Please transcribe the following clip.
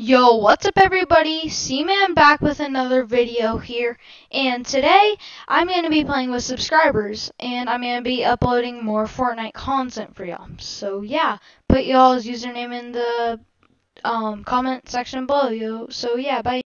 Yo, what's up everybody? C-Man back with another video here. And today, I'm going to be playing with subscribers. And I'm going to be uploading more Fortnite content for y'all. So yeah, put y'all's username in the um, comment section below. Yo. So yeah, bye.